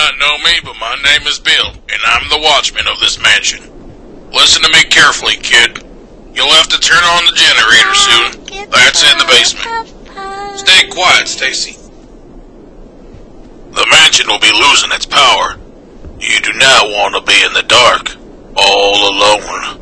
not know me, but my name is Bill, and I'm the watchman of this mansion. Listen to me carefully, kid. You'll have to turn on the generator soon. That's in the basement. Stay quiet, Stacy. The mansion will be losing its power. You do not want to be in the dark, all alone.